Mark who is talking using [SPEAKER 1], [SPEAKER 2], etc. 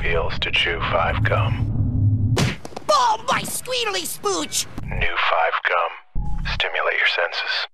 [SPEAKER 1] feels to chew 5 gum.
[SPEAKER 2] Oh, my squeedly spooch!
[SPEAKER 1] New 5 gum. Stimulate your senses.